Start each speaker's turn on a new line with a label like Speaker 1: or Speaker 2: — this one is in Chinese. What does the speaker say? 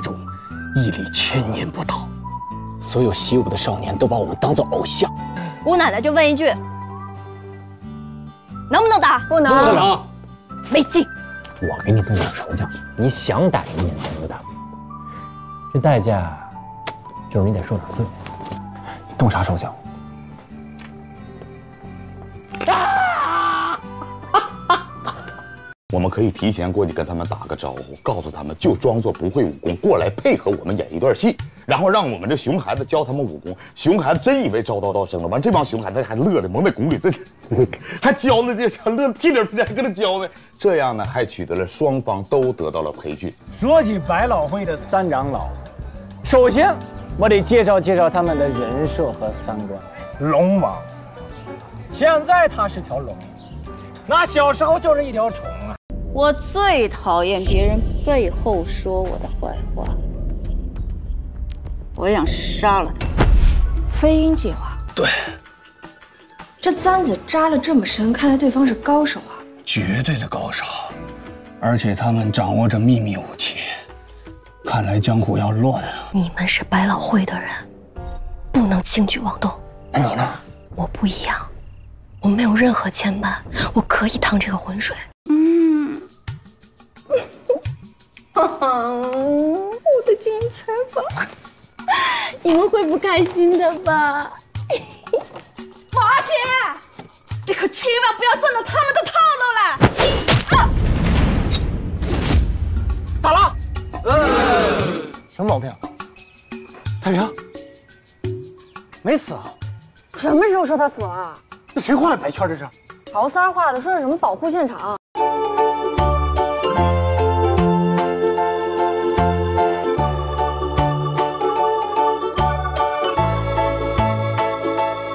Speaker 1: 里千年不倒，所有习武的少年都把我们当做偶像。
Speaker 2: 姑奶奶就问一句，能不能打？
Speaker 3: 不能，
Speaker 1: 不能，
Speaker 2: 没劲。
Speaker 4: 我给你动点手脚，你想打一年前就打，这代价就是你得受点罪。
Speaker 1: 动啥手脚？
Speaker 5: 我们可以提前过去跟他们打个招呼，告诉他们就装作不会武功过来配合我们演一段戏，然后让我们这熊孩子教他们武功。熊孩子真以为招刀到生了，完这帮熊孩子还乐的蒙在鼓里，这还教呢，这还乐屁颠屁颠跟他教呢。这样呢，还取得了双方都得到了培训。
Speaker 6: 说起百老汇的三长老，首先我得介绍介绍他们的人设和三观。龙王，现在他是条龙，那小时候就是一条虫啊。
Speaker 7: 我最讨厌别人背后说我的坏话，我想杀了他。
Speaker 3: 飞鹰计划，
Speaker 1: 对，
Speaker 3: 这簪子扎了这么深，看来对方是高手啊，
Speaker 1: 绝对的高手，而且他们掌握着秘密武器，看来江湖要乱啊！
Speaker 3: 你们是百老汇的人，不能轻举妄动。
Speaker 1: 那你呢？
Speaker 3: 我不一样，我没有任何牵绊，我可以趟这个浑水。
Speaker 7: 我的金银财宝，你们会不开心的吧？
Speaker 2: 马姐，你可千万不要中了他们的套路了！
Speaker 6: 咋了？什么毛病？
Speaker 1: 太平，
Speaker 6: 没死啊？
Speaker 3: 什么时候说他死了？
Speaker 6: 这谁画的白圈？这是？
Speaker 3: 陶三画的，说是什么保护现场。